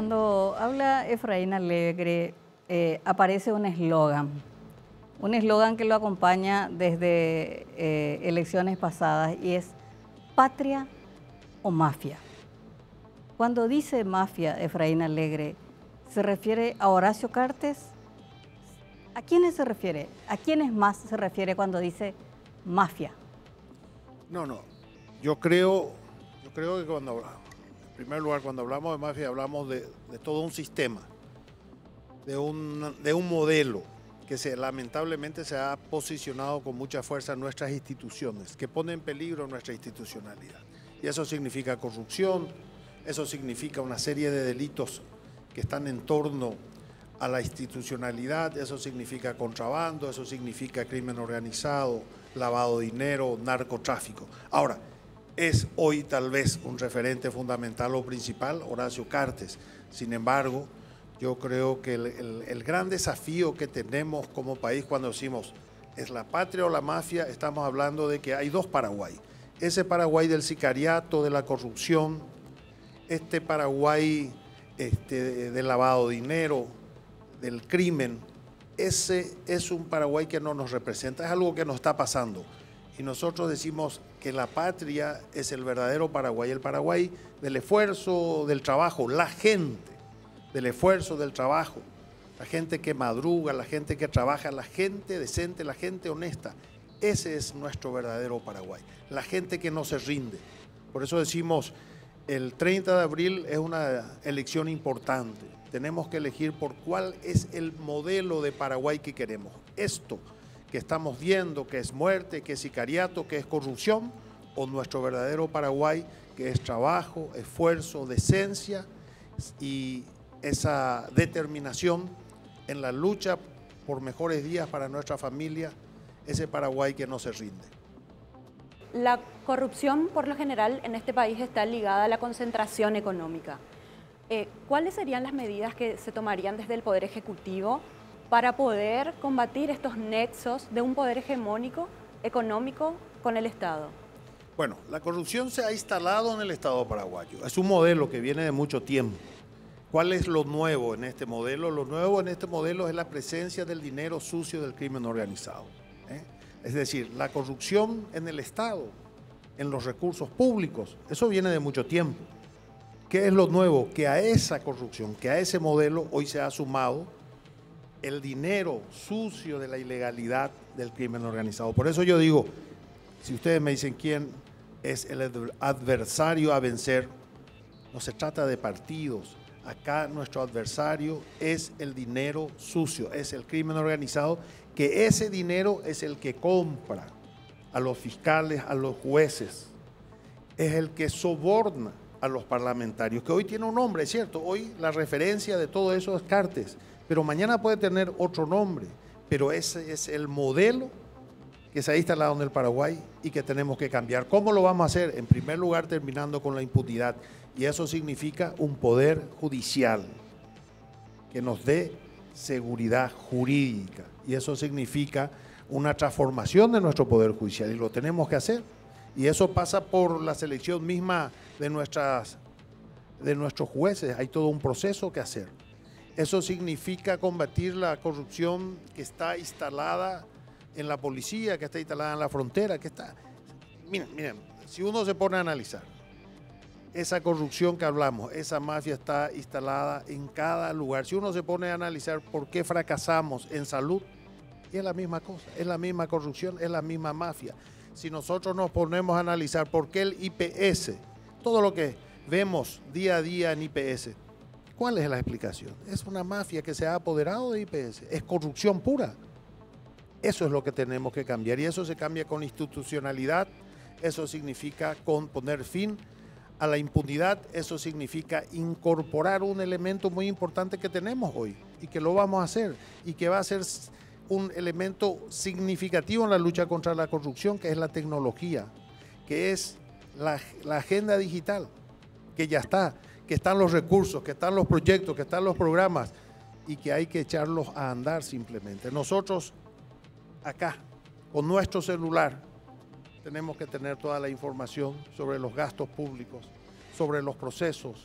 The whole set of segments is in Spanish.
Cuando habla Efraín Alegre, eh, aparece un eslogan, un eslogan que lo acompaña desde eh, elecciones pasadas y es patria o mafia. Cuando dice mafia, Efraín Alegre, ¿se refiere a Horacio Cartes? ¿A quiénes se refiere? ¿A quiénes más se refiere cuando dice mafia? No, no. Yo creo, yo creo que cuando, primer lugar, cuando hablamos de mafia, hablamos de, todo un sistema, de un, de un modelo que se, lamentablemente se ha posicionado con mucha fuerza en nuestras instituciones, que pone en peligro nuestra institucionalidad. Y eso significa corrupción, eso significa una serie de delitos que están en torno a la institucionalidad, eso significa contrabando, eso significa crimen organizado, lavado de dinero, narcotráfico. Ahora, es hoy tal vez un referente fundamental o principal Horacio Cartes. Sin embargo, yo creo que el, gran desafío que tenemos como país cuando decimos es la patria o la mafia, estamos hablando de que hay dos Paraguay. Ese Paraguay del sicariato, de la corrupción, este Paraguay este, del lavado de dinero, del crimen, ese es un Paraguay que no nos representa, es algo que nos está pasando. Y nosotros decimos que la patria es el verdadero Paraguay, el Paraguay del esfuerzo, del trabajo, la gente, del esfuerzo, del trabajo, la gente que madruga, la gente que trabaja, la gente decente, la gente honesta. Ese es nuestro verdadero Paraguay, la gente que no se rinde. Por eso decimos, el 30 de abril es una elección importante tenemos que elegir por cuál es el modelo de Paraguay que queremos. Esto que estamos viendo, que es muerte, que es sicariato, que es corrupción, o nuestro verdadero Paraguay, que es trabajo, esfuerzo, decencia y esa determinación en la lucha por mejores días para nuestra familia, ese Paraguay que no se rinde. La corrupción, por lo general, en este país está ligada a la concentración económica. Eh, ¿cuáles serían las medidas que se tomarían desde el Poder Ejecutivo para poder combatir estos nexos de un poder hegemónico económico con el Estado? Bueno, la corrupción se ha instalado en el Estado paraguayo. Es un modelo que viene de mucho tiempo. ¿Cuál es lo nuevo en este modelo? Lo nuevo en este modelo es la presencia del dinero sucio del crimen organizado. ¿eh? Es decir, la corrupción en el Estado, en los recursos públicos, eso viene de mucho tiempo. ¿Qué es lo nuevo? Que a esa corrupción, que a ese modelo hoy se ha sumado el dinero sucio de la ilegalidad del crimen organizado. Por eso yo digo, si ustedes me dicen quién es el adversario a vencer, no se trata de partidos. Acá nuestro adversario es el dinero sucio, es el crimen organizado, que ese dinero es el que compra a los fiscales, a los jueces, es el que soborna a los parlamentarios, que hoy tiene un nombre, es cierto, hoy la referencia de todo eso es Cartes, pero mañana puede tener otro nombre, pero ese es el modelo que se ha instalado en el Paraguay y que tenemos que cambiar. ¿Cómo lo vamos a hacer? En primer lugar, terminando con la impunidad, y eso significa un poder judicial que nos dé seguridad jurídica, y eso significa una transformación de nuestro poder judicial, y lo tenemos que hacer. Y eso pasa por la selección misma de, nuestras, de nuestros jueces. Hay todo un proceso que hacer. Eso significa combatir la corrupción que está instalada en la policía, que está instalada en la frontera, que está... Miren, miren, si uno se pone a analizar, esa corrupción que hablamos, esa mafia está instalada en cada lugar. Si uno se pone a analizar por qué fracasamos en salud, es la misma cosa, es la misma corrupción, es la misma mafia. Si nosotros nos ponemos a analizar por qué el IPS todo lo que vemos día a día en IPS. ¿Cuál es la explicación? Es una mafia que se ha apoderado de IPS, es corrupción pura. Eso es lo que tenemos que cambiar. Y eso se cambia con institucionalidad, eso significa con poner fin a la impunidad, eso significa incorporar un elemento muy importante que tenemos hoy y que lo vamos a hacer y que va a ser un elemento significativo en la lucha contra la corrupción, que es la tecnología, que es la, agenda digital, que ya está, que están los recursos, que están los proyectos, que están los programas y que hay que echarlos a andar simplemente. Nosotros acá, con nuestro celular, tenemos que tener toda la información sobre los gastos públicos, sobre los procesos,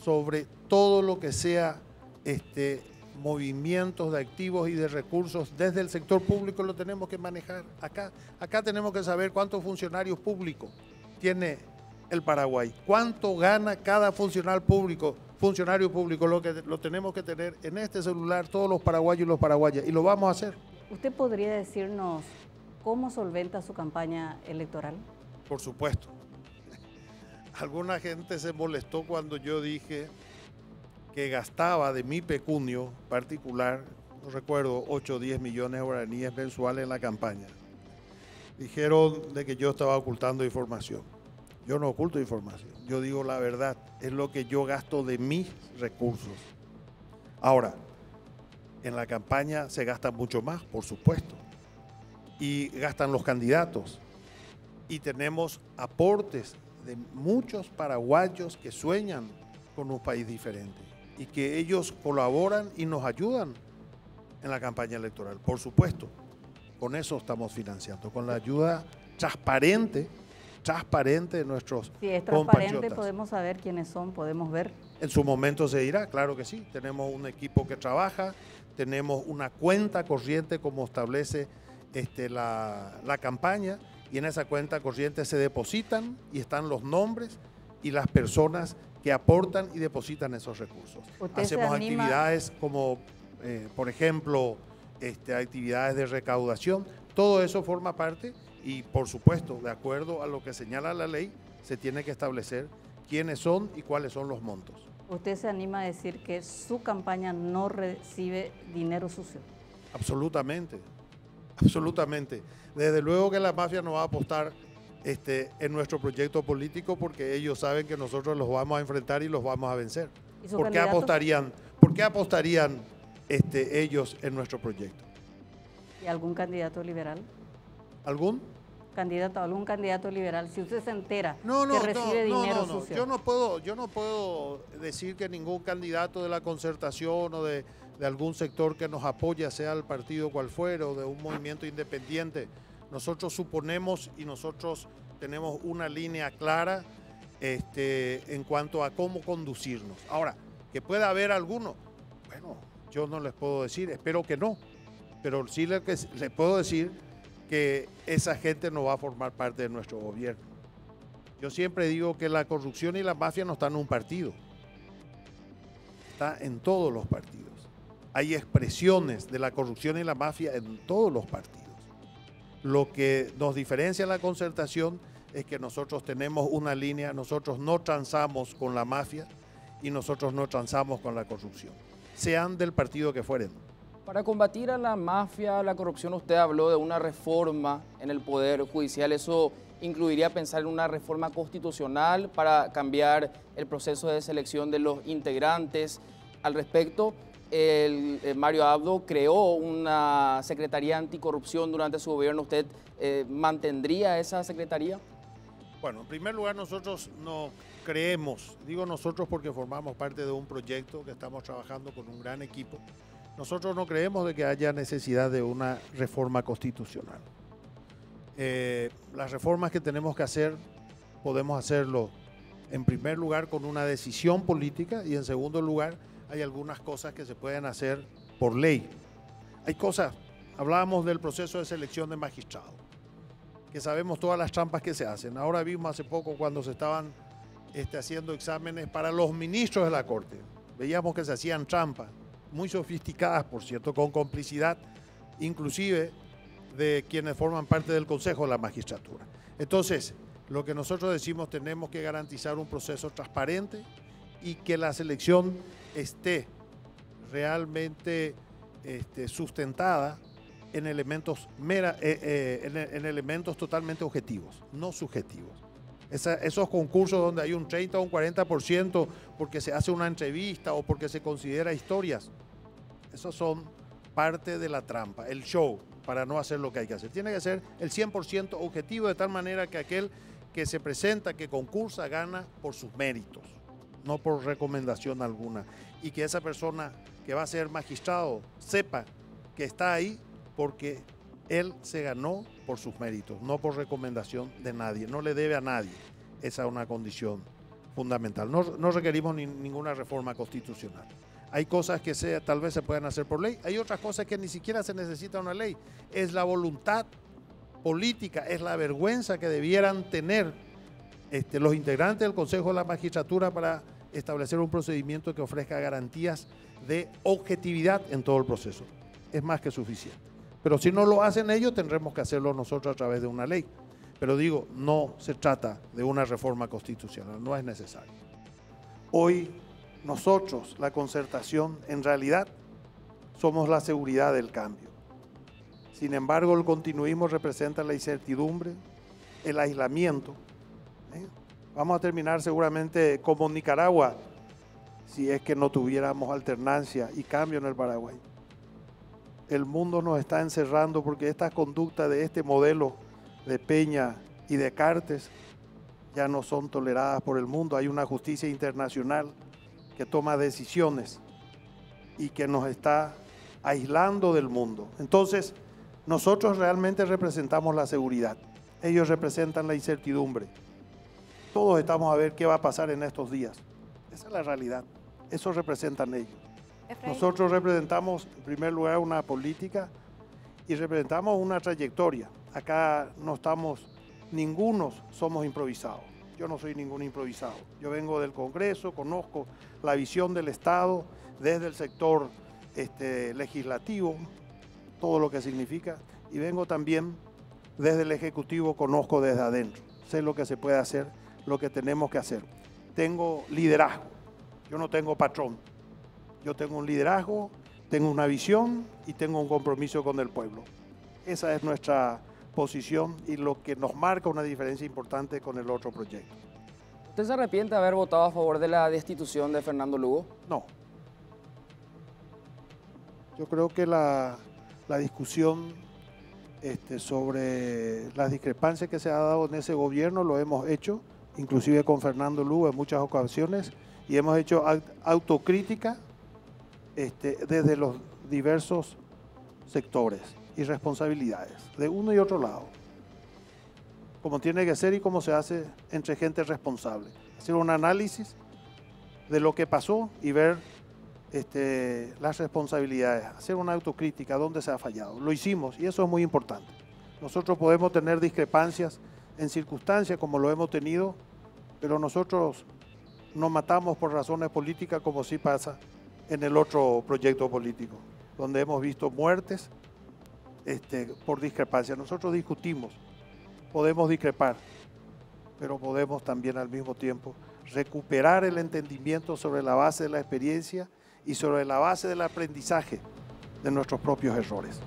sobre todo lo que sea este, movimientos de activos y de recursos desde el sector público lo tenemos que manejar acá. Acá tenemos que saber cuántos funcionarios públicos tiene el Paraguay, cuánto gana cada funcionario público, funcionario público, lo que lo tenemos que tener en este celular todos los paraguayos y los paraguayas y lo vamos a hacer. ¿Usted podría decirnos cómo solventa su campaña electoral? Por supuesto. Alguna gente se molestó cuando yo dije que gastaba de mi pecunio particular, no recuerdo, 8 o 10 millones de guaraníes mensuales en la campaña. Dijeron de que yo estaba ocultando información. Yo no oculto información, yo digo la verdad, es lo que yo gasto de mis recursos. Ahora, en la campaña se gasta mucho más, por supuesto, y gastan los candidatos. Y tenemos aportes de muchos paraguayos que sueñan con un país diferente y que ellos colaboran y nos ayudan en la campaña electoral. Por supuesto, con eso estamos financiando, con la ayuda transparente, transparente de nuestros Si es transparente, podemos saber quiénes son, podemos ver. En su momento se dirá, claro que sí. Tenemos un equipo que trabaja, tenemos una cuenta corriente como establece este, la, la campaña y en esa cuenta corriente se depositan y están los nombres y las personas que aportan y depositan esos recursos. Hacemos actividades como, eh, por ejemplo, este, actividades de recaudación. Todo eso forma parte y, por supuesto, de acuerdo a lo que señala la ley, se tiene que establecer quiénes son y cuáles son los montos. ¿Usted se anima a decir que su campaña no recibe dinero sucio? Absolutamente, absolutamente. Desde luego que la mafia no va a apostar este, en nuestro proyecto político porque ellos saben que nosotros los vamos a enfrentar y los vamos a vencer. ¿Por qué apostarían, por qué apostarían este, ellos en nuestro proyecto? ¿Y algún candidato liberal? ¿Algún? Candidato, algún candidato liberal, si usted se entera no, no, que recibe no, dinero no, sucio. Yo no puedo, yo no puedo decir que ningún candidato de la concertación o de, de algún sector que nos apoya, sea el partido cual fuera o de un movimiento independiente, nosotros suponemos y nosotros tenemos una línea clara este, en cuanto a cómo conducirnos. Ahora, que pueda haber alguno, bueno, yo no les puedo decir, espero que no, pero sí les puedo decir que esa gente no va a formar parte de nuestro gobierno. Yo siempre digo que la corrupción y la mafia no están en un partido, está en todos los partidos. Hay expresiones de la corrupción y la mafia en todos los partidos. Lo que nos diferencia en la concertación es que nosotros tenemos una línea, nosotros no transamos con la mafia y nosotros no transamos con la corrupción, sean del partido que fueren. Para combatir a la mafia, la corrupción, usted habló de una reforma en el Poder Judicial. ¿Eso incluiría pensar en una reforma constitucional para cambiar el proceso de selección de los integrantes? Al respecto, el, eh, Mario Abdo creó una Secretaría Anticorrupción durante su gobierno. ¿Usted eh, mantendría esa Secretaría? Bueno, en primer lugar nosotros no creemos, digo nosotros porque formamos parte de un proyecto que estamos trabajando con un gran equipo, nosotros no creemos de que haya necesidad de una reforma constitucional. Eh, las reformas que tenemos que hacer podemos hacerlo en primer lugar con una decisión política y en segundo lugar hay algunas cosas que se pueden hacer por ley. Hay cosas, hablábamos del proceso de selección de magistrados, que sabemos todas las trampas que se hacen. Ahora vimos hace poco cuando se estaban este, haciendo exámenes para los ministros de la Corte. Veíamos que se hacían trampas, muy sofisticadas, por cierto, con complicidad, inclusive de quienes forman parte del Consejo de la Magistratura. Entonces, lo que nosotros decimos, tenemos que garantizar un proceso transparente y que la selección esté realmente este, sustentada en elementos, eh, eh, en, elementos totalmente objetivos, no subjetivos. Esos concursos donde hay un 30 o un 40% porque se hace una entrevista o porque se considera historias, esos son parte de la trampa, el show, para no hacer lo que hay que hacer. Tiene que ser el 100% objetivo de tal manera que aquel que se presenta, que concursa, gana por sus méritos no por recomendación alguna. Y que esa persona que va a ser magistrado sepa que está ahí porque él se ganó por sus méritos, no por recomendación de nadie, no le debe a nadie. Esa es una condición fundamental. No, requerimos ni- ninguna reforma constitucional. Hay cosas que se, tal vez se puedan hacer por ley, hay otras cosas que ni siquiera se necesita una ley. Es la voluntad política, es la vergüenza que debieran tener este, los integrantes del Consejo de la Magistratura para establecer un procedimiento que ofrezca garantías de objetividad en todo el proceso. Es más que suficiente. Pero si no lo hacen ellos, tendremos que hacerlo nosotros a través de una ley. Pero digo, no se trata de una reforma constitucional, no es necesario. Hoy nosotros, la concertación, en realidad somos la seguridad del cambio. Sin embargo, el continuismo representa la incertidumbre, el aislamiento. ¿eh? Vamos a terminar seguramente como Nicaragua, si es que no tuviéramos alternancia y cambio en el Paraguay. El mundo nos está encerrando porque estas conductas de este modelo de Peña y de Cartes ya no son toleradas por el mundo. Hay una justicia internacional que toma decisiones y que nos está aislando del mundo. Entonces, nosotros realmente representamos la seguridad. Ellos representan la incertidumbre. Todos estamos a ver qué va a pasar en estos días. Esa es la realidad. Eso representan ellos. Nosotros representamos, en primer lugar, una política y representamos una trayectoria. Acá no estamos, ninguno somos improvisados. Yo no soy ningún improvisado. Yo vengo del Congreso, conozco la visión del Estado desde el sector este, legislativo, todo lo que significa, y vengo también desde el Ejecutivo, conozco desde adentro. Sé lo que se puede hacer, lo que tenemos que hacer. Tengo liderazgo. Yo no tengo patrón. Yo tengo un liderazgo, tengo una visión y tengo un compromiso con el pueblo. Esa es nuestra posición y lo que nos marca una diferencia importante con el otro proyecto. ¿Usted se arrepiente de haber votado a favor de la destitución de Fernando Lugo? No. Yo creo que la, la discusión este, sobre las discrepancias que se ha dado en ese gobierno lo hemos hecho, inclusive con Fernando Lugo en muchas ocasiones, y hemos hecho au- autocrítica este, desde los diversos sectores y responsabilidades, de uno y otro lado, como tiene que ser y como se hace entre gente responsable. Hacer un análisis de lo que pasó y ver este, las responsabilidades, hacer una autocrítica, dónde se ha fallado. Lo hicimos y eso es muy importante. Nosotros podemos tener discrepancias en circunstancias como lo hemos tenido, pero nosotros no matamos por razones políticas como sí pasa en el otro proyecto político, donde hemos visto muertes este, por discrepancia. Nosotros discutimos, podemos discrepar, pero podemos también al mismo tiempo recuperar el entendimiento sobre la base de la experiencia y sobre la base del aprendizaje de nuestros propios errores.